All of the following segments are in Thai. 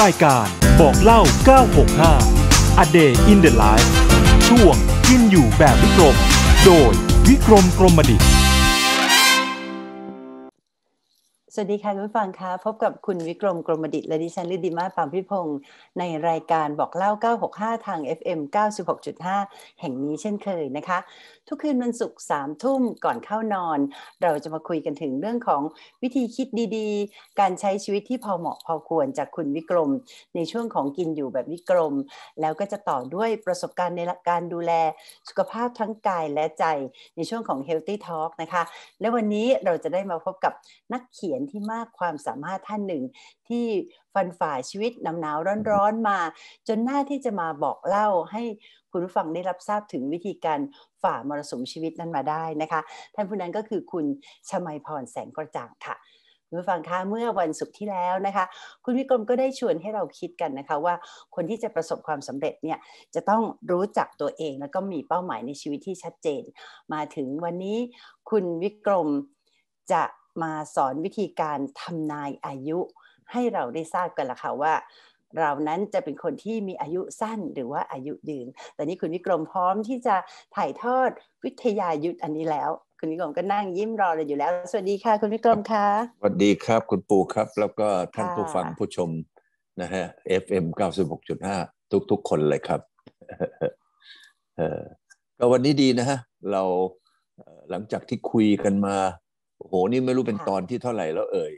รายการบอกเล่า 965 A Day in the Life ช่วงกินอยู่แบบวิกรม โดยวิกรมกรมดิษฐ์ สวัสดีค่ะคุณฟังคะพบกับคุณวิกรมกรมดิตและดิฉันฤดิมาปามพิพงศ์ในรายการบอกเล่า 965 ทาง FM 96.5 แห่งนี้เช่นเคยนะคะ ทุกคืนวันศุกร์สามทุ่มก่อนเข้านอน เราจะมาคุยกันถึงเรื่องของวิธีคิดดีๆ การใช้ชีวิตที่พอเหมาะพอควรจากคุณวิกรม ในช่วงของกินอยู่แบบวิกรม แล้วก็จะต่อด้วยประสบการณ์ในการดูแลสุขภาพทั้งกายและใจในช่วงของ Healthy Talk นะคะ และวันนี้เราจะได้มาพบกับนักเขียนที่มากความสามารถท่านหนึ่ง ที่ฟันฝ่าชีวิตหนำหนาวร้อนๆมา จนหน้าที่จะมาบอกเล่าให้คุณผู้ฟังได้รับทราบถึงวิธีการฝ่ามรสุมชีวิตนั้นมาได้นะคะ ท่านผู้นั้นก็คือคุณชมัยพรแสงกระจ่างค่ะคุณผู้ฟังคะเมื่อวันศุกร์ที่แล้วนะคะ คุณวิกรมก็ได้ชวนให้เราคิดกันนะคะว่าคนที่จะประสบความสำเร็จเนี่ยจะต้องรู้จักตัวเองแล้วก็มีเป้าหมายในชีวิตที่ชัดเจน มาถึงวันนี้คุณวิกรมจะ มาสอนวิธีการทำนายอายุ ให้เราได้ทราบกันละค่ะว่า เรานั้นจะเป็นคนที่มีอายุสั้นหรือว่าอายุยืน แต่นี้คุณวิกรมพร้อมที่จะถ่ายทอดวิทยายุทธอันนี้แล้ว คุณวิกรมก็นั่งยิ้มรอเราอยู่แล้ว สวัสดีค่ะ คุณวิกรมค่ะสวัสดีครับ คุณปูครับ แล้วก็ท่านค่ะผู้ฟังผู้ชมนะฮะ FM 96.5 ทุกทุกๆคนเลยครับเออก็วันนี้ดีนะฮะเราเอ่อหลังจากที่คุยกันมาโอ้โหนี่ไม่รู้เป็นตอนที่เท่าไหร่แล้วเอ่ย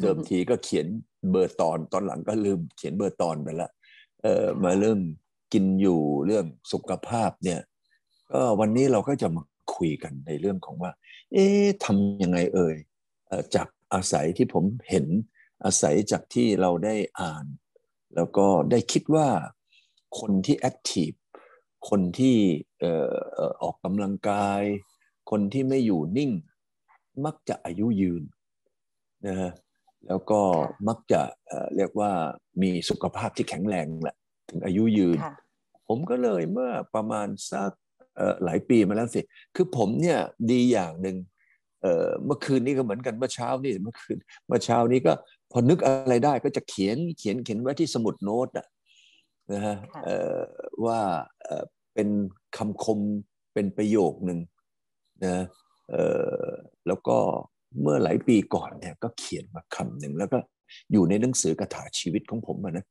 เดิมทีก็เขียนเบอร์ตอนตอนหลังก็ลืมเขียนเบอร์ตอนไปละเออมาเริ่มกินอยู่เรื่องสุขภาพเนี่ยก็วันนี้เราก็จะมาคุยกันในเรื่องของว่า เอ๊ะทำยังไงเอ่ยเอ่อจากอาศัยที่ผมเห็นอาศัยจากที่เราได้อ่าน แล้วก็ได้คิดว่าคนที่แอคทีฟคนที่เอ่อเอ่อออกกำลังกาย คนที่ไม่อยู่นิ่ง มักจะอายุยืนนะฮะแล้วก็ค่ะมักจะเอ่อเรียกว่ามีสุขภาพที่แข็งแรงแหละถึงอายุยืนค่ะผมก็เลยเมื่อประมาณสักเอ่อหลายปีมาแล้วสิ คือผมเนี่ยดีอย่างหนึ่งเอ่อเมื่อคืนนี้ก็เหมือนกันเมื่อเช้านี่เมื่อคืนเมื่อเช้านี้ก็พอนึกอะไรได้ก็จะเขียนเขียนเขียนไว้ที่สมุดโน้ตอะนะฮะค่ะเอ่อว่าเอ่อเป็นคำคมเป็นประโยคหนึ่งนะเอ่อ แล้วก็เมื่อหลายปีก่อนเนี่ยก็เขียนมาคำหนึ่งแล้วก็อยู่ในหนังสือกระถาชีวิตของผมอะนะ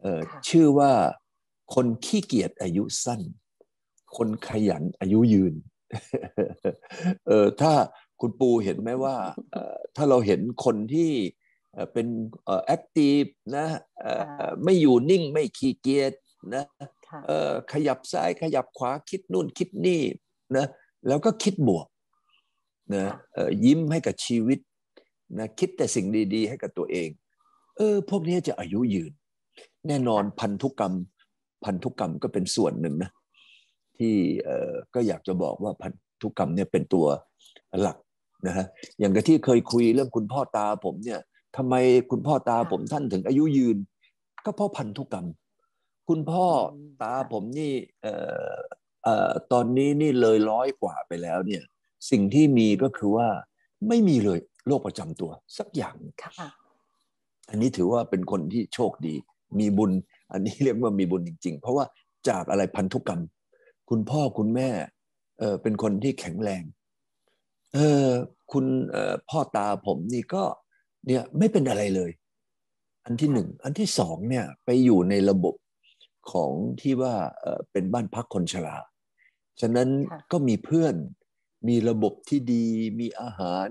เอ่อค่ะชื่อว่าคนขี้เกียจอายุสั้น คนขยันอายุยืนเออถ้าคุณปูเห็นไหมว่าเอ่อถ้าเราเห็นคนที่เอ่อเป็นแอคทีฟนะเอ่อค่ะไม่อยู่นิ่งไม่ขี้เกียจนะค่ะเอ่อขยับซ้ายขยับขวาคิดนู่นคิดนี่นะแล้วก็คิดบวก นะยิ้มให้กับชีวิตนะคิดแต่สิ่งดี ๆ ให้กับตัวเอง เออ พวกนี้จะอายุยืน แน่นอนพันธุกรรม พันธุกรรมก็เป็นส่วนหนึ่งนะที่เออก็อยากจะบอกว่าพันธุกรรมเนี่ยเป็นตัวหลักนะฮะอย่างกับที่เคยคุยเรื่องคุณพ่อตาผมเนี่ยทำไมคุณพ่อตาผมท่านถึงอายุยืน ก็เพราะพันธุกรรม คุณพ่อตาผมนี่เอ่อเอ่อตอนนี้นี่เลยร้อยกว่าไปแล้วเนี่ย สิ่งที่มีก็คือว่าไม่มีเลยโรคประจำตัว สักอย่างค่ะอันนี้ถือว่าเป็นคนที่โชคดี มีบุญ อันนี้เรียกว่ามีบุญจริง ๆ เพราะว่าจากอะไรพันธุกรรม คุณพ่อคุณแม่เออเป็นคนที่แข็งแรงเออคุณเอ่อพ่อตาผมนี่ก็เนี่ยไม่เป็นอะไรเลย อันที่หนึ่งอันที่สองเนี่ยไปอยู่ในระบบของที่ว่าเอ่อเป็นบ้านพักคนชรา ฉะนั้นค่ะก็มีเพื่อน มีระบบที่ดี มีอาหาร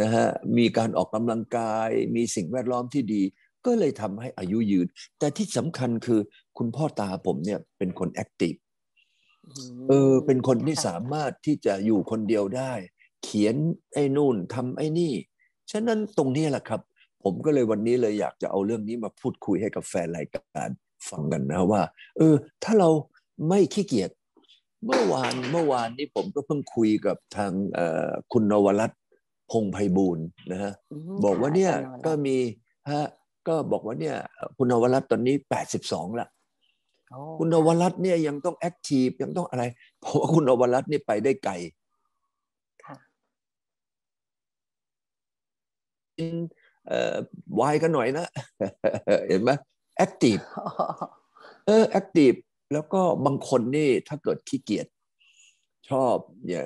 นะฮะมีการออกกำลังกาย มีสิ่งแวดล้อมที่ดี ก็เลยทำให้อายุยืน แต่ที่สำคัญคือคุณพ่อตาผมเนี่ยเป็นคนแอคทีฟเออเป็นคนที่ค่ะสามารถที่จะอยู่คนเดียวได้ เขียนไอ้นู่นทำไอ้นี่ ฉะนั้นตรงนี้แหละครับ ผมก็เลยวันนี้เลยอยากจะเอาเรื่องนี้มาพูดคุยให้กับแฟนรายการฟังกันนะว่า เออ ถ้าเราไม่ขี้เกียจ เมื่อวานเมื่อวานนี้ผมก็เพิ่งคุยกับทางเอ่อคุณนวรัตน์พงษ์ไพบูลย์นะฮะมบอกว่าเนี่ยค่ะอจรวก็รัตน์มีฮะก็บอกว่าเนี่ยคุณนวรัตน์ตอนนี้ 82ละโอ้คุณนวรัตน์เนี่ยยังต้อง active ยังต้องอะไร เพราะว่าคุณนวรัตน์นี่ไปได้ไกลค่ะเอ่อวายกันหน่อยนะ เห็นไหม active เออ active แล้วก็บางคนนี่ถ้าเกิดขี้เกียจชอบอย่า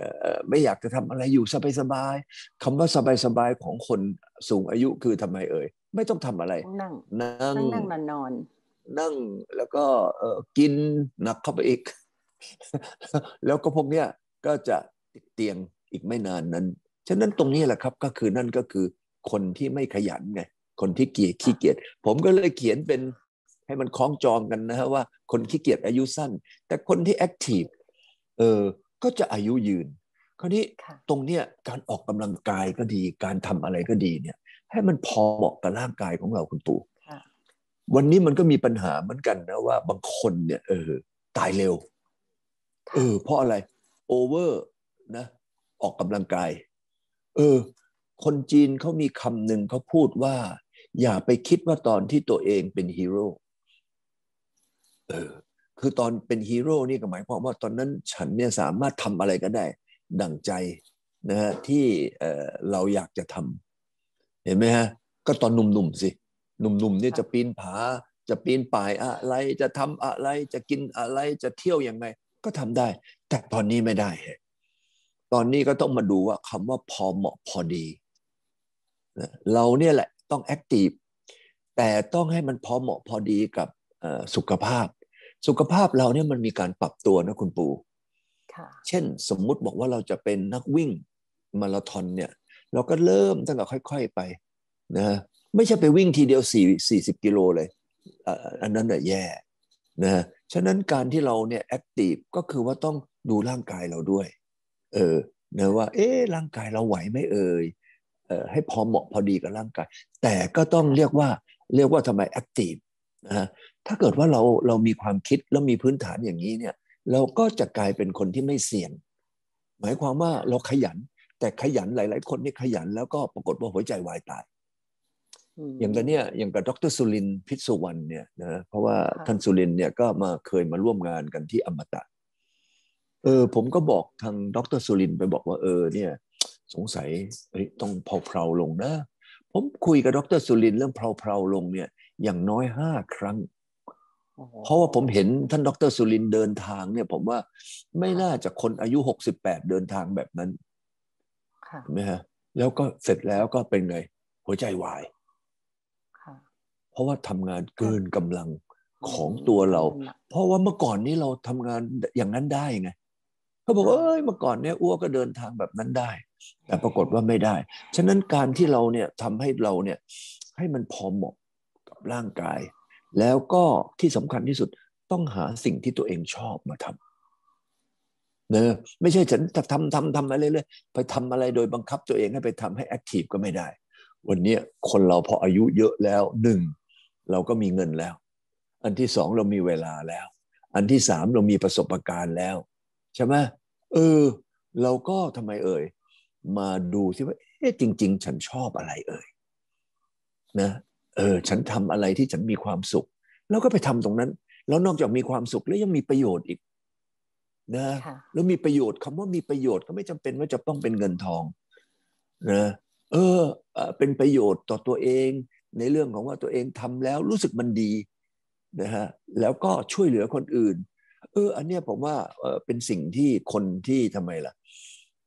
ไม่อยากจะทำอะไรอยู่สบายๆคำว่าสบายๆของคนสูงอายุคือทำไมเอ่ยไม่ต้องทำอะไรนั่งนั่งนั่งนั่งนอนนอน นั่งแล้วก็เออกินหนักเข้าไปอีก แล้วก็พวกเนี้ยก็จะติดเตียงอีกไม่นานนั้นฉะนั้นตรงนี้แหละครับก็คือนั่นก็คือคนที่ไม่ขยันไงคนที่เกียจขี้เกียจผมก็เลยเขียนเป็น ให้มันคล้องจองกันนะฮะว่าคนขี้เกียจอายุสั้น แต่คนที่แอคทีฟเออก็จะอายุยืน คราวนี้ค่ะตรงเนี้ยการออกกำลังกายก็ดี การทำอะไรก็ดีเนี่ย ให้มันพอเหมาะกับร่างกายของเราคุณปู่ค่ะวันนี้มันก็มีปัญหาเหมือนกันนะว่าบางคนเนี่ยเออตายเร็วเออเพราะอะไรโอเวอร์นะ ออกกำลังกาย เออ คนจีนเขามีคำหนึ่งเขาพูดว่า อย่าไปคิดว่าตอนที่ตัวเองเป็นฮีโร่ เออคือตอนเป็นฮีโร่นี่ก็หมายความว่าตอนนั้นฉันเนี่ยสามารถทำอะไรก็ได้ ดั่งใจนะฮะที่เออเราอยากจะทำเห็นไหมฮะ ก็ตอนหนุ่มๆสิหนุ่มๆเนี่ยจะปีนผา จะปีนป่ายอะไรจะทำอะไรจะกินอะไรจะเที่ยวยังไง ก็ทำได้ แต่ตอนนี้ไม่ได้ฮะตอนนี้ก็ต้องมาดูว่าคำว่าพอเหมาะพอดีนะเราเนี่ยแหละต้อง activeแต่ต้องให้มันพอเหมาะพอดีกับเอ่อสุขภาพ สุขภาพเราเนี่ยมันมีการปรับตัวนะคุณปู่ค่ะเช่นสมมุติบอกว่าเราจะเป็นนักวิ่งมาราธอนเนี่ย เราก็เริ่มตั้งแต่ค่อย ๆไปนะไม่ใช่ไปวิ่งทีเดียว4 40กิโลเลยอะอันนั้นน่ะแย่นะฉะนั้นการที่เราเนี่ยแอคทีฟก็คือว่าต้องดูร่างกายเราด้วย เออนะว่า เอ๊ะร่างกายเราไหวไหมเอ่ยเออให้พอเหมาะพอดีกับร่างกาย แต่ก็ต้องเรียกว่าเรียกว่าทำไมแอคทีฟนะฮะ ถ้าเกิดว่าเราเรามีความคิดแล้วมีพื้นฐานอย่างนี้เนี่ย เราก็จะกลายเป็นคนที่ไม่เสี่ยง หมายความว่าเราขยัน แต่ขยันหลาย ๆ คนนี่ขยันแล้วก็ปรากฏว่าหัวใจวายตายมอย่างกับเนี่ยอย่างกับดรสุรินทร์พิศวรรณเนี่ยนะเพราะว่าค่ะท่านสุรินทร์เนี่ยก็มาเคยมาร่วมงานกันที่อมตะเออผมก็บอกทางดรสุรินทร์ไปบอกว่าเออเนี่ยสงสัยเอ้ยต้องเพลาๆลงนะ ผมคุยกับดรสุรินทร์เรื่องเพลาๆลงเนี่ยอย่างน้อยห้าครั้งโอ้โห เพราะว่าผมเห็นท่านดรสุรินทร์เดินทางเนี่ยผมว่าไม่น่าจะคนอายุหกสิบแปดเดินทางแบบนั้นค่ะเห็นไหมฮะ แล้วก็เสร็จแล้วก็เป็นไง หัวใจวายค่ะเพราะว่าทำงานเกินกำลังของตัวเรา เพราะว่าเมื่อก่อนนี้เราทำงานอย่างนั้นได้ไงเขาบอกว่าเอ้ยเมื่อก่อนเนี่ยอ้วก็เดินทางแบบนั้นได้ แต่ปรากฏว่าไม่ได้ ฉะนั้นการที่เราเนี่ยทำให้เราเนี่ยให้มันพอเหมาะกับร่างกาย แล้วก็ที่สำคัญที่สุดต้องหาสิ่งที่ตัวเองชอบมาทำเนอะไม่ใช่ฉันทำทำทำอะไรเลยไปทำอะไรโดยบังคับตัวเองให้ไปทำให้แอคทีฟก็ไม่ได้ วันนี้คนเราพออายุเยอะแล้วหนึ่งเราก็มีเงินแล้ว อันที่สองเรามีเวลาแล้ว อันที่สามเรามีประสบการณ์แล้ว ใช่ไหมเออ เราก็ทำไมเอ่ย มาดูที่ว่าเอ๊ะจริง ๆ ฉันชอบอะไรเอ่ยนะ เออฉันทำอะไรที่ฉันมีความสุข แล้วก็ไปทำตรงนั้น แล้วนอกจากมีความสุขแล้วยังมีประโยชน์อีกนะค่ะแล้วมีประโยชน์คำว่ามีประโยชน์ก็ไม่จำเป็นว่าจะต้องเป็นเงินทองนะเออเอ่อเป็นประโยชน์ต่อตัวเอง ในเรื่องของว่าตัวเองทำแล้วรู้สึกมันดีนะฮะแล้วก็ช่วยเหลือคนอื่น เออ อันเนี้ยผมว่าเออเป็นสิ่งที่คนที่ทำไมล่ะ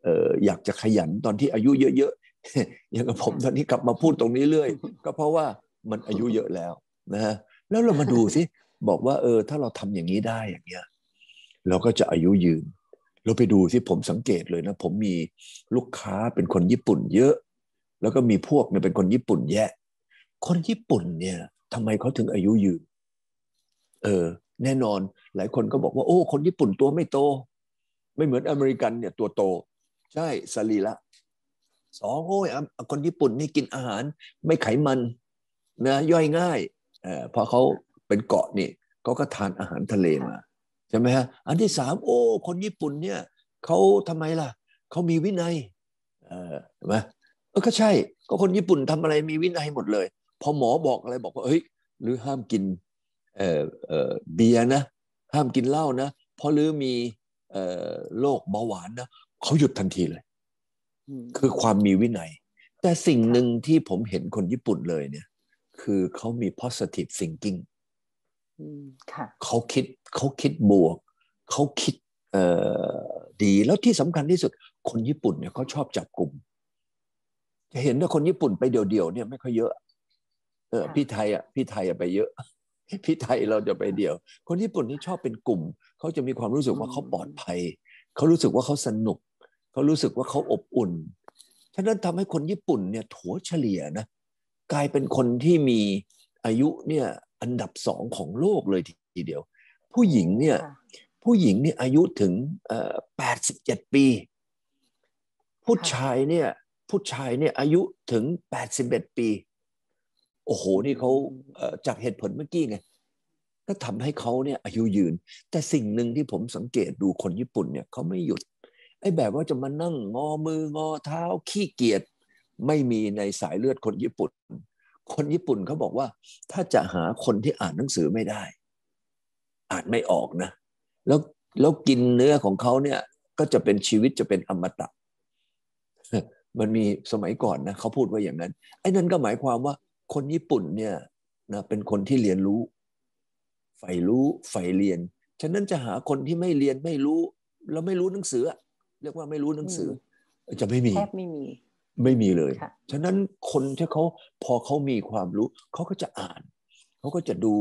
เอออยากจะขยันตอนที่อายุเยอะๆอย่างกับผมตอนนี้กลับมาพูดตรงนี้เรื่อย ก็เพราะว่า มันอายุเยอะแล้วนะฮะแล้วเรามาดูสิบอกว่าเออถ้าเราทำอย่างนี้ได้อย่างเงี้ยเราก็จะอายุยืน เราไปดูที่ผมสังเกตเลยนะ ผมมีลูกค้าเป็นคนญี่ปุ่นเยอะ แล้วก็มีพวกเนี่ยเป็นคนญี่ปุ่นแยะ คนญี่ปุ่นเนี่ยทำไมเขาถึงอายุยืน เออ แน่นอนหลายคนก็บอกว่า โอ้ คนญี่ปุ่นตัวไม่โต ไม่เหมือนอเมริกันเนี่ยตัวโต ใช่สรีละสองโอ้ยอะคนญี่ปุ่นนี่กินอาหาร ไม่ไขมัน นะย่อยง่ายเออพอเขาเป็นเกาะนี่เขาก็ทานอาหารทะเลมาใช่ไหมฮะอันที่สามโอ้คนญี่ปุ่นเนี่ยเขาทำไมล่ะเขามีวินัยเออเห็นไหมเออก็ใช่ ก็คนญี่ปุ่นทำอะไรมีวินัยหมดเลย พอหมอบอกอะไรบอกว่าเฮ้ยหรือห้ามกินเอ่อเอ่อเบียร์นะห้ามกินเหล้านะเพราะหรือมีเอ่อโรคเบาหวานนะเขาหยุดทันทีเลยอืมคือความมีวินัย แต่สิ่งหนึ่งที่ผมเห็นคนญี่ปุ่นเลยเนี่ย คือเขามี positive thinking อืมค่ะเขาคิดเขาคิดบวก เขาคิดเอ่อดีแล้วที่สำคัญที่สุด คนญี่ปุ่นเนี่ยเขาชอบจับกลุ่ม จะเห็นว่าคนญี่ปุ่นไปเดี่ยวๆเนี่ยไม่ค่อยเยอะเออค่ะพี่ไทยอะพี่ไทยอะไปเยอะ พี่ไทยเราจะไปเดี่ยว คนญี่ปุ่นนี่ชอบเป็นกลุ่ม เขาจะมีความรู้สึกว่าเขาปลอดภัย เขารู้สึกว่าเขาสนุก เขารู้สึกว่าเขาอบอุ่น ฉะนั้นทำให้คนญี่ปุ่นเนี่ยถัวเฉลี่ยนะ กลายเป็นคนที่มีอายุเนี่ยอันดับสองของโลกเลยทีเดียว ผู้หญิงเนี่ยค่ะผู้หญิงเนี่ยอายุถึงแปดสิบเจ็ดปี ผู้ค่ะชายเนี่ยผู้ชายเนี่ยอายุถึงแปดสิบเอ็ดปี โอ้โหนี่เขาเอ่อจากเหตุผลเมื่อกี้ไงก็ทำให้เขาเนี่ยอายุยืน แต่สิ่งหนึ่งที่ผมสังเกตดูคนญี่ปุ่นเนี่ยเขาไม่หยุดไอ้แบบว่าจะมานั่งงอมืองอเท้าขี้เกียจ ไม่มีในสายเลือดคนญี่ปุ่น คนญี่ปุ่นเขาบอกว่า ถ้าจะหาคนที่อ่านหนังสือไม่ได้ อ่านไม่ออกนะ แล้วแล้วกินเนื้อของเขาเนี่ยก็จะเป็นชีวิตจะเป็นอมตะ มันมีสมัยก่อนนะเขาพูดว่าอย่างนั้น ไอ้นั่นก็หมายความว่าคนญี่ปุ่นเนี่ยนะเป็นคนที่เรียนรู้ใฝ่รู้ใฝ่เรียน ฉะนั้นจะหาคนที่ไม่เรียนไม่รู้ แล้วไม่รู้หนังสืออะเรียกว่าไม่รู้หนังสืออจะไม่มีแทบไม่มี ไม่มีเลยค่ะฉะนั้นคนที่เขาพอเขามีความรู้เขาก็จะอ่านเขาก็จะดู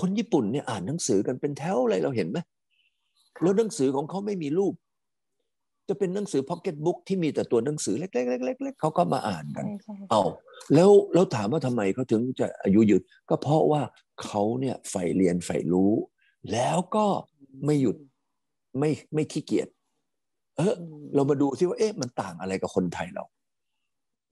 คนญี่ปุ่นเนี่ยอ่านหนังสือกันเป็นแถวเลยเราเห็นไหมแล้วหนังสือของเขาไม่มีรูป จะเป็นหนังสือพ็อกเก็ตบุ๊กที่มีแต่ตัวหนังสือเล็กๆๆๆๆเขาก็มาอ่านกันใช่ใช่เอาแล้วแล้วถามว่าทำไมเขาถึงจะอายุยืนก็เพราะว่าเขาเนี่ยใฝ่เรียนใฝ่รู้ แล้วก็ไม่หยุดไม่ไม่ขี้เกียจเอออืมเรามาดูซิว่าเอ๊ะมันต่างอะไรกับคนไทยเรา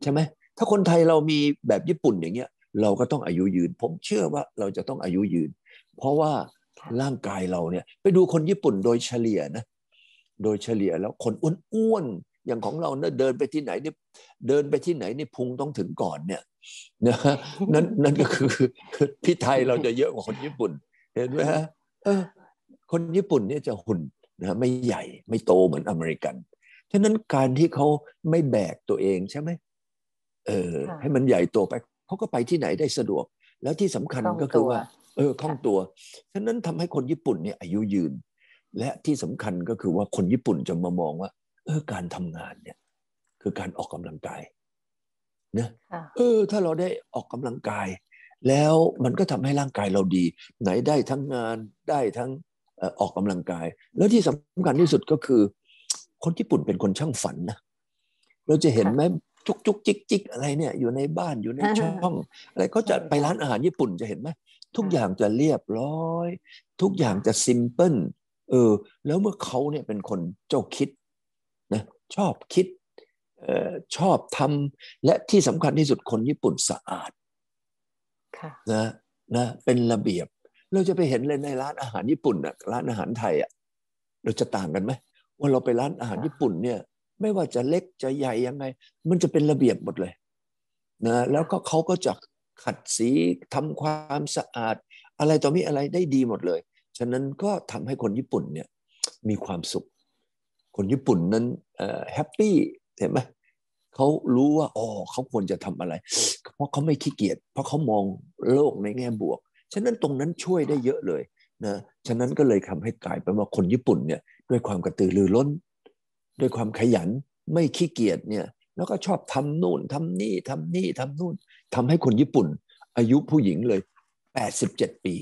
ใช่ไหมถ้าคนไทยเรามีแบบญี่ปุ่นอย่างเงี้ย เราก็ต้องอายุยืน ผมเชื่อว่าเราจะต้องอายุยืน เพราะว่าค่ะร่างกายเราเนี่ย ไปดูคนญี่ปุ่นโดยเฉลี่ยนะ โดยเฉลี่ยแล้วคนอ้วนๆอย่างของเราเนี่ยเดินไปที่ไหนเนี่ยเดินไปที่ไหนนี่พุงต้องถึงก่อนเนี่ยนะนั่นนั่นก็คือพี่ไทยเราจะเยอะกว่าคนญี่ปุ่น เห็นไหมฮะเออคนญี่ปุ่นเนี่ยจะหุ่นนะไม่ใหญ่ไม่โตเหมือนอเมริกัน ฉะนั้นการที่เขาไม่แบกตัวเองใช่ไหม เออค่ะให้มันใหญ่โตไปเขาก็ไปที่ไหนได้สะดวก แล้วที่สำคัญคล่องก็คือตัวว่า เออคล่องตัวฉะนั้นทำให้คนญี่ปุ่นเนี่ยอายุยืน และที่สำคัญก็คือว่าคนญี่ปุ่นจะมามองว่า เออการทำงานเนี่ย คือการออกกำลังกายนะค่ะเออ ถ้าเราได้ออกกำลังกาย แล้วมันก็ทำให้ร่างกายเราดี ไหนได้ทั้งงานได้ทั้งเอ่อออกกำลังกาย แล้วที่สำคัญที่สุดก็คือ คนญี่ปุ่นเป็นคนช่างฝันนะเราจะเห็นไหม จุกจุกจิกจิกอะไรเนี่ย อยู่ในบ้านอยู่ในช่องอะไรเขาจะใช่ไปร้านอาหารญี่ปุ่นจะเห็นไหมทุกค่ะอย่างจะเรียบร้อย ทุกอย่างจะซิมเพิลเออ แล้วเมื่อเขาเนี่ยเป็นคนเจ้าคิดนะชอบคิดเอ่อชอบทำและที่สำคัญที่สุดคนญี่ปุ่นสะอาดค่ะนะนะเป็นระเบียบ เราจะไปเห็นเลยในร้านอาหารญี่ปุ่นน่ะร้านอาหารไทยอะเราจะต่างกันไหมว่าเราไปร้านอาหารค่ะญี่ปุ่นเนี่ย ไม่ว่าจะเล็กจะใหญ่ยังไง มันจะเป็นระเบียบหมดเลยนะแล้วก็เขาก็จะขัดสีทำความสะอาด อะไรต่อมีอะไรได้ดีหมดเลย ฉะนั้นก็ทำให้คนญี่ปุ่นเนี่ยมีความสุข คนญี่ปุ่นนั้นแฮปปี้เห็นไหมเขารู้ว่าอ๋อเขาควรจะทำอะไร เพราะเขาไม่ขี้เกียจเพราะเขามองโลกในแง่บวก ฉะนั้นตรงนั้นช่วยได้เยอะเลยนะฉะนั้นก็เลยทำให้กลายเป็นว่าคนญี่ปุ่นเนี่ยด้วยความกระตือรือร้น ด้วยความขยันไม่ขี้เกียจเนี่ย แล้วก็ชอบทำนู่นทำนี่ทำนี่ทำนู่นทำให้คนญี่ปุ่น อายุผู้หญิงเลย 87 ปี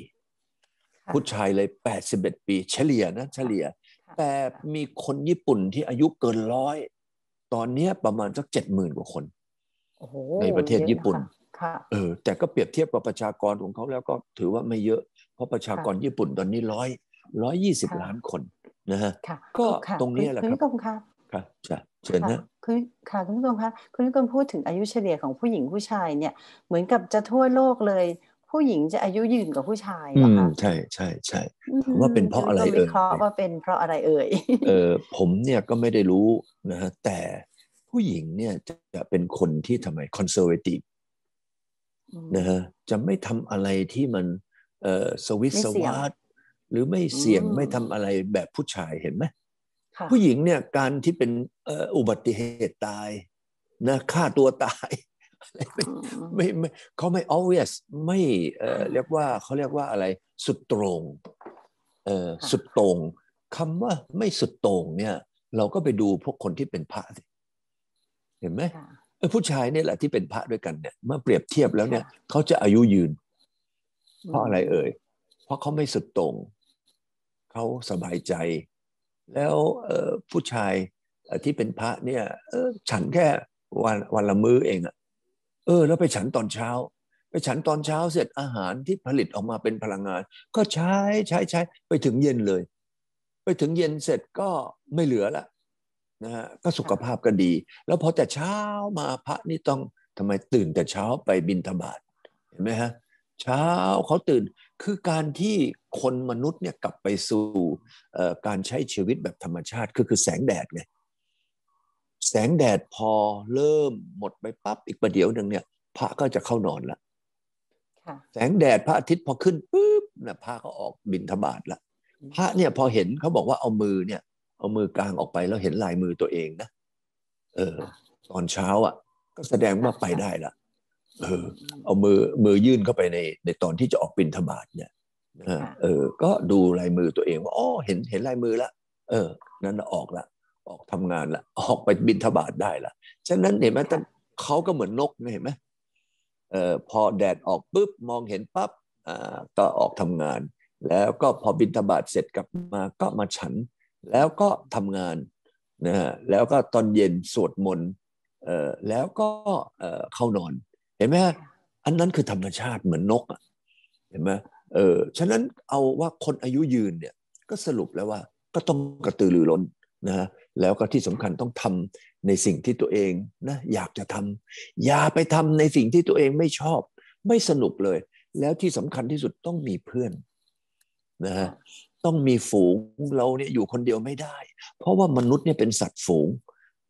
ค่ะผู้ชายเลย 81 ปี เฉลี่ยนะเฉลี่ยค่ะแต่มีคนญี่ปุ่นที่อายุเกินร้อยตอนเนี้ยประมาณสักเจ็ดหมื่นกว่าคนโอ้โหในประเทศยอญี่ปุ่นนะคะค่ะเออแต่ก็เปรียบเทียบกับประชากรของเขาแล้วก็ถือว่าไม่เยอะ เพราะประชากรญี่ปุ่นตอนนี้ร้อยร้อยยี่สิบค่ะล้านคน นะฮะค่ะก็ค่ะตรงนี้แหละคุณครับนิกรมคะครับจ้ะเชิญค่ะนะคุณค่ะคุณผู้ชมคะคุณนิกรมพูดถึงอายุเฉลี่ยของผู้หญิงผู้ชายเนี่ยเหมือนกับจะทั่วโลกเลย ผู้หญิงจะอายุยืนกว่าผู้ชายอืเหรอมคะใช่ใช่ใช่ผมว่าเป็นเพราะอะไรคุณนิกมเอ่ยวิเคราะห์ว่าเป็นเพราะอะไรเอ่ยเออผมเนี่ยก็ไม่ได้รู้นะฮะแต่ผู้หญิงเนี่ยจะจะเป็นคนที่ทำไมคอนเซอร์เวทีฟนะฮะจะไม่ทำอะไรที่มันเอ่อสวิตไม่สเสี่ยงวาร์ท หรือไม่เสี่ยงอืมไม่ทำอะไรแบบผู้ชายเห็นไหมค่ะผู้หญิงเนี่ยการที่เป็นเอ่ออุบัติเหตุตายนะฆ่าตัวตายไม่ไม่เขาไม่ obvious ไม่เอ่อเรียกว่าเขาเรียกว่าอะไรสุดตรงเอ่อสุดตรงคำว่าไม่สุดตรงเนี่ย เราก็ไปดูพวกคนที่เป็นพระสิเห็นไหมผู้ชายเนี่ยแหละที่เป็นพระด้วยกันเนี่ยเมื่อเปรียบเทียบแล้วเนี่ยเขาจะอายุยืน เพราะอะไรเอ่ย เพราะเขาไม่สุดตรง เขาสบายใจ แล้วผู้ชายที่เป็นพระเนี่ยฉันแค่วันวันละมื้อเองอะเออ แล้วไปฉันตอนเช้า ไปฉันตอนเช้าเสร็จอาหารที่ผลิตออกมาเป็นพลังงาน ก็ใช้ใช้ใช้ไปถึงเย็นเลย ไปถึงเย็นเสร็จก็ไม่เหลือละนะฮะก็สุขภาพก็ดี แล้วพอแต่เช้ามาพระนี่ต้องทำไมตื่นแต่เช้าไปบินธบาตเห็นไหมฮะ เช้าเขาตื่น คือการที่คนมนุษย์เนี่ยกลับไปสู่การใช้ชีวิตแบบธรรมชาติคือคือแสงแดดไงแสงแดดพอเริ่มหมดไปปั๊บอีกประเดี๋ยวหนึ่งเนี่ย พระก็จะเข้านอนละแสงแดดพระอาทิตย์พอขึ้นปุ๊บนะพระก็ออกบินทบาทละพระเนี่ยพอเห็นเขาบอกว่าเอามือเนี่ย เอามือกลางออกไปแล้วเห็นลายมือตัวเองนะเออ ตอนเช้าอะ ก็แสดงว่าไปได้ละ เออเอามือมือยื่นเข้าไปในในตอนที่จะออกบินทบาทเนี่ยเออ ก็ดูลายมือตัวเองว่าอ๋อเห็นเห็นลายมือละเออ นั้นออกละออกทำงานละออกไปบินทบาทได้ละฉะนั้นเห็นไหมท่านเขาก็เหมือนนกเห็นไหมเอ่อพอแดดออกปุ๊บมองเห็นปั๊บอ่าก็ออกทำงาน แล้วก็พอบินทบาทเสร็จกลับมาก็มาฉัน แล้วก็ทำงานนะฮะแล้วก็ตอนเย็นสวดมนต์เอ่อแล้วก็เอ่อเข้านอน เห็นไหมอันนั้นคือธรรมชาติเหมือนนกอะเห็นไหมเออฉะนั้นเอาว่าคนอายุยืนเนี่ยก็สรุปแล้วว่าก็ต้องกระตือรือร้นนะแล้วก็ที่สำคัญต้องทำในสิ่งที่ตัวเองนะอยากจะทำอย่าไปทำในสิ่งที่ตัวเองไม่ชอบ ไม่สนุกเลย แล้วที่สำคัญที่สุดต้องมีเพื่อนนะฮะต้องมีฝูงเราเนี่ยอยู่คนเดียวไม่ได้ เพราะว่ามนุษย์เนี่ยเป็นสัตว์ฝูง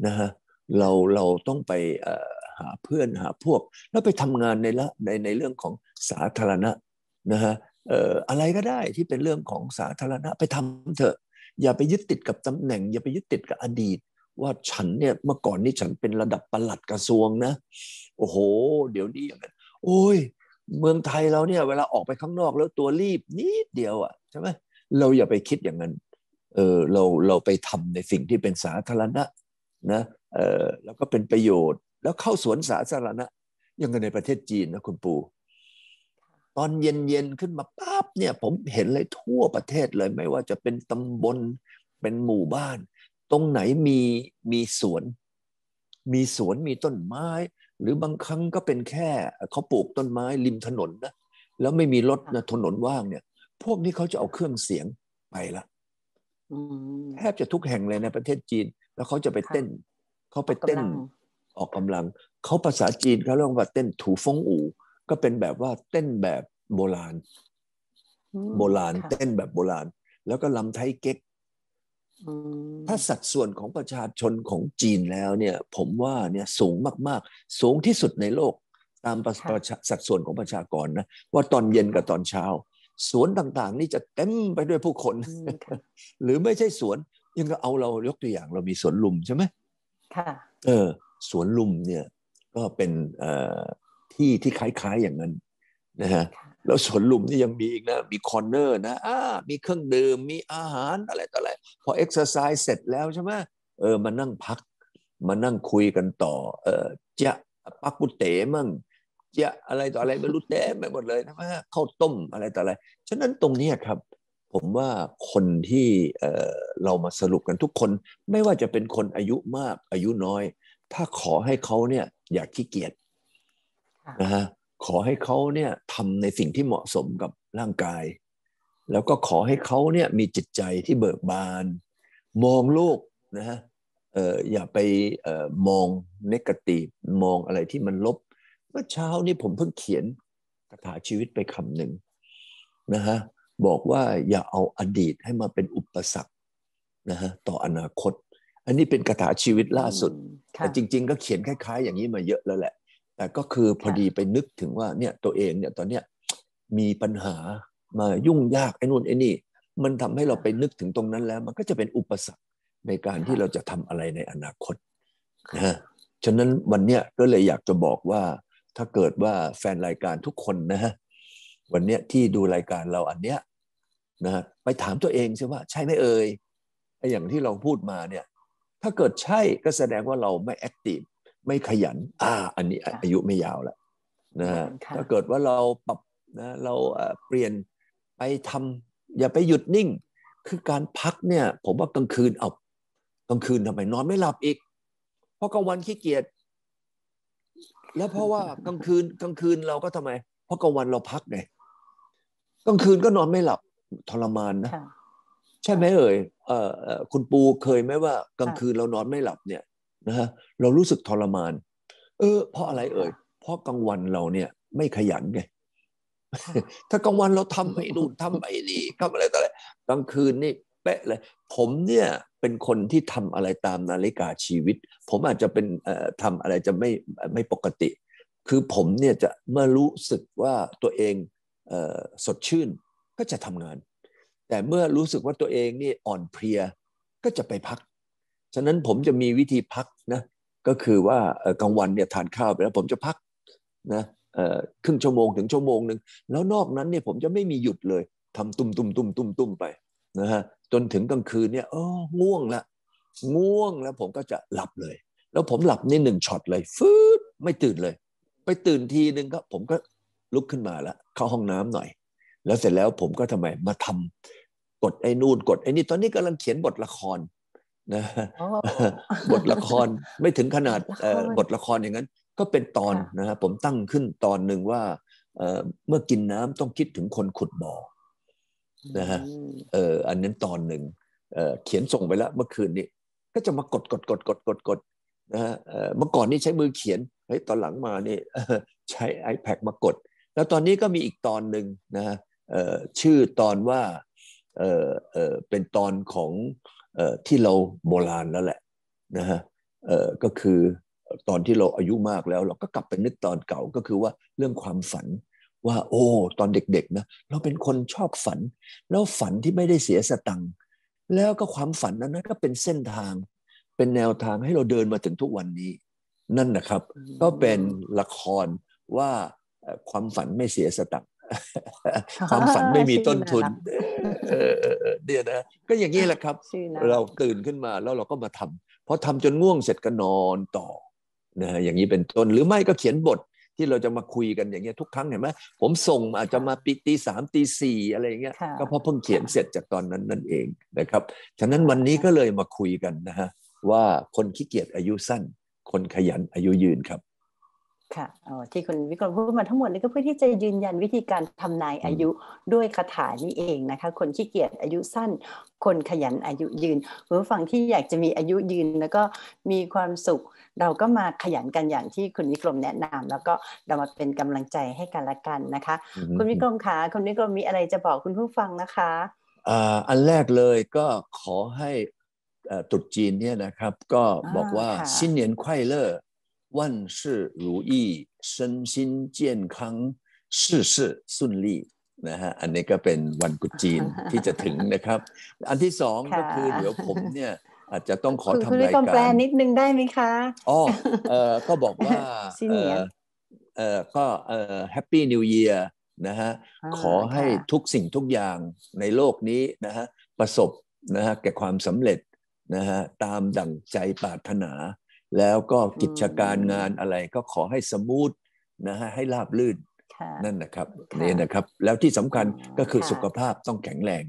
นะฮะเราเราต้องไป หาเพื่อนหาพวก แล้วไปทำงานในละในในเรื่องของสาธารณะนะฮะอะไรก็ได้ที่เป็นเรื่องของสาธารณะไปทำเถอะ อย่าไปยึดติดกับตำแหน่ง อย่าไปยึดติดกับอดีต ว่าฉันเนี่ยเมื่อก่อนนี่ฉันเป็นระดับปลัดกระทรวงนะ โอ้โห เดี๋ยวนี้อย่างนั้นโอ้ย เมืองไทยเราเนี่ยเวลาออกไปข้างนอกแล้วตัวรีบนิดเดียวอะใช่ไหมเราอย่าไปคิดอย่างนั้นเออเราเราไปทำในสิ่งที่เป็นสาธารณะนะเออแล้วก็เป็นประโยชน์ แล้วเข้าสวนสาธารณะยังในประเทศจีนนะคุณปู่ตอนเย็นๆขึ้นมาปั๊บเนี่ย ผมเห็นเลยทั่วประเทศเลยไม่ว่าจะเป็นตำบลเป็นหมู่บ้าน ตรงไหนมีมีสวน มีสวนมีต้นไม้ หรือบางครั้งก็เป็นแค่เขาปลูกต้นไม้ริมถนนนะแล้วไม่มีรถนะถนนว่างเนี่ย พวกนี้เขาจะเอาเครื่องเสียงไปละแทบจะทุกแห่งเลยในประเทศจีน แล้วเขาจะไปเต้นเขาไปเต้น ออกกำลังเขาภาษาจีนเขาเรียกว่าเต้นถูฟงอู่ ก็เป็นแบบว่าเต้นแบบโบราณ โบราณเต้นแบบโบราณ แล้วก็ลำไทยเก๊กถ้าสัดส่วนของประชาชนของจีนแล้วเนี่ยผมว่าเนี่ยสูงมากๆ สูงที่สุดในโลกตามสัดส่วนของประชากรนะว่าตอนเย็นกับตอนเช้า สวนต่างๆ นี่จะเต็มไปด้วยผู้คน หรือไม่ใช่สวนยังก็เอาเรายกตัวอย่างเรามีสวนลุมใช่ไหมค่ะ เออ สวนลุมเนี่ยก็เป็นเอ่อที่ที่คล้ายๆอย่างนั้นนะฮะแล้วสวนลุมนี่ยังมีอีกนะ มี corner นะอ่ามีเครื่องดื่ม มีอาหารอะไรต่ออะไร พอเอ็กซ์ไซส์เสร็จแล้วใช่ไหมเออมานั่งพัก มานั่งคุยกันต่อ เออจะบักกุดเต๋มั่งจะอะไรต่ออะไรไม่รู้เต็มไปหมดเลยนะว่าข้าวต้มอะไรต่ออะไร ฉะนั้นตรงนี้ครับ ผมว่าคนที่เออเรามาสรุปกันทุกคน ไม่ว่าจะเป็นคนอายุมากอายุน้อย ถ้าขอให้เขาเนี่ยอย่าขี้เกียจนะฮะขอให้เขาเนี่ยทำในสิ่งที่เหมาะสมกับร่างกาย แล้วก็ขอให้เขาเนี่ยมีจิตใจที่เบิกบาน มองโลกนะฮะเอออย่าไปเออมองเนกาตีมองอะไรที่มันลบ เมื่อเช้านี้ผมเพิ่งเขียนคาถาชีวิตไปคำหนึ่งนะฮะบอกว่าอย่าเอาอดีตให้มาเป็นอุปสรรคนะฮะต่ออนาคต อันนี้เป็นคาถาชีวิตล่าสุด แต่จริง ๆ ก็เขียนคล้าย ๆ อย่างนี้มาเยอะแล้วแหละ แต่ก็คือพอดีไปนึกถึงว่าเนี่ยตัวเองเนี่ยตอนเนี้ยมีปัญหามายุ่งยากไอ้นู่นไอ้นี่ มันทำให้เราไปนึกถึงตรงนั้นแล้ว มันก็จะเป็นอุปสรรคในการที่เราจะทำอะไรในอนาคตนะฉะนั้นวันเนี้ยก็เลยอยากจะบอกว่าถ้าเกิดว่าแฟนรายการทุกคนนะฮะวันเนี้ยที่ดูรายการเราอันเนี้ยนะฮะไปถามตัวเองใช่ว่าใช่ไหมเอ่ยไอ้อย่างที่เราพูดมาเนี่ย ถ้าเกิดใช่ก็แสดงว่าเราไม่แอคทีฟไม่ขยัน อ่า อันนี้ค่ะอายุไม่ยาวแล้วนะฮะค่ะถ้าเกิดว่าเราปรับนะเราเอ่อเปลี่ยนไปทำอย่าไปหยุดนิ่ง คือการพักเนี่ย ผมว่ากลางคืนเอากลางคืนทำไมนอนไม่หลับอีก เพราะกลางวันขี้เกียจแล้วเพราะว่ากลางคืนกลางคืนเราก็ทำไม เพราะกลางวันเราพักไงกลางคืนก็นอนไม่หลับทรมานนะค่ะ ใช่ไหมเอ่ยเอ่อเอ่อคุณปูเคยไหมว่ากลางคืนเรานอนไม่หลับเนี่ยนะฮะเรารู้สึกทรมาน เออ เพราะอะไรเอ่ยเพราะกลางวันเราเนี่ย ไม่ขยันไงถ้ากลางวันเราทำไม่นู่นทำไม่นี่ทำอะไรต่ออะไรกลางคืนนี่เป๊ะเลย ผมเนี่ยเป็นคนที่ทำอะไรตามนาฬิกาชีวิต ผมอาจจะเป็นเอ่อทำอะไรจะไม่ไม่ปกติ คือผมเนี่ยจะเมื่อรู้สึกว่าตัวเองเอ่อสดชื่นก็จะทำงาน แต่เมื่อรู้สึกว่าตัวเองนี่อ่อนเพลียก็จะไปพัก ฉะนั้นผมจะมีวิธีพักนะก็คือว่ากลางวันเนี่ยทานข้าวไปแล้วผมจะพักนะครึ่งชั่วโมงถึงชั่วโมงหนึ่งแล้วนอกนั้นเนี่ยผมจะไม่มีหยุดเลยทำตุ่มตุ่มตุ่มตุ่มตุ่มไปนะฮะจนถึงกลางคืนเนี่ยเออง่วงละง่วงแล้วผมก็จะหลับเลย แล้วผมหลับนี่หนึ่งช็อตเลยฟืดไม่ตื่นเลย ไปตื่นทีนึงก็ผมก็ลุกขึ้นมาแล้วเข้าห้องน้ำหน่อย แล้วเสร็จแล้วผมก็ทำไมมาทำกดไอ้นู่นกดไอ้นี่ตอนนี้กำลังเขียนบทละครนะโอ้บทละครไม่ถึงขนาดบทละครเอ่อบทละครอย่างนั้น ก็เป็นตอนค่ะนะฮะผมตั้งขึ้นตอนหนึ่งว่าเอ่อเมื่อกินน้ำต้องคิดถึงคนขุดบ่อนะฮะอืมเอออันนั้นตอนหนึ่งเอ่อเขียนส่งไปแล้วเมื่อคืนนี้ ก็จะมากดกดกดกดกดกดนะฮะเอ่อเมื่อก่อนนี่ใช้มือเขียนเฮ้ยตอนหลังมานี่ใช้ iPad มากด แล้วตอนนี้ก็มีอีกตอนหนึ่งนะฮะเอ่อ ชื่อตอนว่าเออเออเป็นตอนของเอ่อที่เราโบราณแล้วแหละนะฮะเออก็คือตอนที่เราอายุมากแล้ว เราก็กลับไปนึกตอนเก่าก็คือว่าเรื่องความฝันว่า โอ้ตอนเด็กๆนะเราเป็นคนชอบฝัน แล้วฝันที่ไม่ได้เสียสตังค์แล้วก็ความฝันนั้นนะก็เป็นเส้นทาง เป็นแนวทางให้เราเดินมาถึงทุกวันนี้ นั่นนะครับ ก็เป็นละครว่าเอ่อความฝันไม่เสียสตังค์ ความฝันไม่มีต้นทุนเออเออเออเนี่ยนะก็อย่างนี้แหละครับชื่อนะเราตื่นขึ้นมาแล้วเราก็มาทำพอทำจนง่วงเสร็จก็นอนต่อนะฮะอย่างนี้เป็นต้นหรือไม่ก็เขียนบทที่เราจะมาคุยกันอย่างเงี้ยทุกครั้งเห็นไหมผมส่งอาจจะมาปีตีสามตีสี่อะไรอย่างเงี้ยค่ะก็เพราะเพิ่งเขียนเสร็จจากตอนนั้นนั่นเองนะครับฉะนั้นวันนี้ก็เลยมาคุยกันนะฮะว่าคนขี้เกียจอายุสั้น คนขยันอายุยืนครับ ค่ะที่คุณวิกรพูดมาทั้งหมดนี่ก็เพื่อที่จะยืนยันวิธีการทำนายอายุด้วยคาถานี่เองนะคะ คนขี้เกียจอายุสั้น คนขยันอายุยืนผู้ฟังที่อยากจะมีอายุยืนแล้วก็มีความสุข เราก็มาขยันกันอย่างที่คุณวิกรมแนะนำ แล้วก็เรามาเป็นกำลังใจให้กันละกันนะคะ คุณวิกรมคะคุณวิกรมมีอะไรจะบอกคุณผู้ฟังนะคะอันแรกเลยก็ขอให้ตุดจีนเนี่ยนะครับ ก็บอกว่าสิ้นเหนียนไข้เลอ 万事如意身心健康事事顺利นะฮะอันนี้ก็เป็นวันกุดจีนที่จะถึงนะครับ อันที่สองก็คือเดี๋ยวผมเนี่ยอาจจะต้องขอ คุณคุณ ทำ วิ ราย กรมแปล การ นิดนึงได้ไหมคะ อ๋อเออก็บอกว่า 新年 เอ่อเออก็เออแฮปปี้นิวเยียร์นะฮะ อ่า ขอให้ ค่ะ ทุกสิ่งทุกอย่างในโลกนี้นะฮะประสบนะฮะแก่ความสำเร็จนะฮะตามดั่งใจปรารถนา แล้วก็กิจการงานอะไรก็ขอให้สมูทนะฮะให้ราบรื่นค่ะนั่นนะครับค่ะนี่นะครับ แล้วที่สำคัญก็คือค่ะสุขภาพต้องแข็งแรง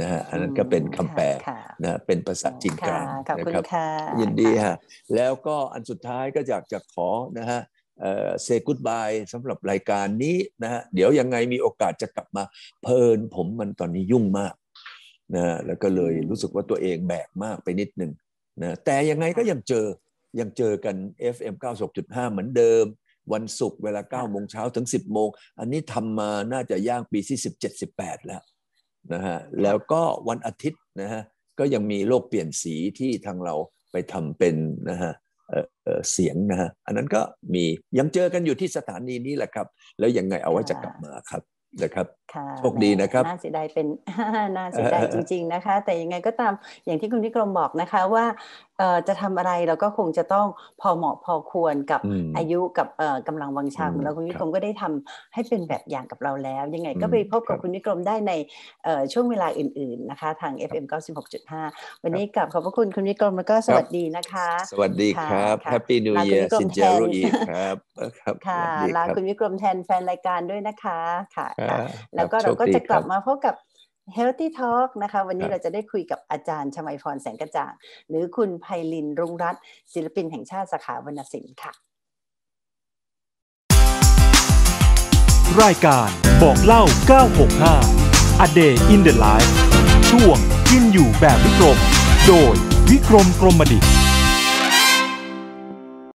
นะฮะอันนั้นก็เป็นคำแปลค่ะนะฮะเป็นภาษาจีนกลางค่ะขอบนะคุณครับค่ะยินดีค่ะฮะแล้วก็อันสุดท้ายก็อยากจะขอนะฮะเอ่อ say goodbye สำหรับรายการนี้นะฮะเดี๋ยวยังไงมีโอกาสจะกลับมาเพลินผมมันตอนนี้ยุ่งมากนะฮะแล้วก็เลยรู้สึกว่าตัวเองแบกมากไปนิดนึงนะแต่ยังไงก็ยังเจอ ยังเจอกัน FM 96.5 เหมือนเดิม วันศุกร์เวลา9โมงเช้าถึง 10 โมง อันนี้ทำมาน่าจะย่างปีที่ 17 18 แล้วนะฮะแล้วก็วันอาทิตย์นะฮะก็ยังมีโลกเปลี่ยนสีที่ทางเราไปทำเป็นนะฮะเอ่อเอ่อเสียงนะฮะอันนั้นก็มียังเจอกันอยู่ที่สถานีนี้แหละครับ แล้วยังไงเอาไว้จะกลับมาครับนะครับค่ะโชคดีนะครับน่าเสียดายเป็นน่าเสียดายจริง ๆนะคะ แต่ยังไงก็ตามอย่างที่คุณวิกรมบอกนะคะว่าเอ่อจะทำอะไรเราก็คงจะต้องพอเหมาะพอควรกับอืมอายุกับเอ่อกำลังวังชาอืมของเราคุณวิกรมก็ได้ทำให้เป็นแบบอย่างกับเราแล้ว ยังไงก็อืมไปพบกับครับคุณวิกรมได้ในเอ่อช่วงเวลาอื่น ๆนะคะ ทาง FM 96.5 วันนี้กลับขอบพระคุณคุณวิกรมแล้วก็สวัสดีนะคะ สวัสดีครับค่ะ Happy New ลาคุณ Year วิกรมซินเจแทนโรอีครับครับค่ะสวัสดีลารับคุณวิกรมแทนแฟนรายการด้วยนะคะค่ะคค่ะรับแล้วก็คเราบก็โชคจะดีกลับครับมาพบกับ Healthy Talk นะคะ วันนี้ครับเราจะได้คุยกับอาจารย์ชมัยพรแสงกระจ่าง หรือคุณไพลินรุงรัตน์ศิลปินแห่งชาติสาขาวรรณศิลป์ค่ะ รายการบอกเล่า 965 A Day in the Life ช่วงกินอยู่แบบวิกรม โดยวิกรมกรมดิษฐ์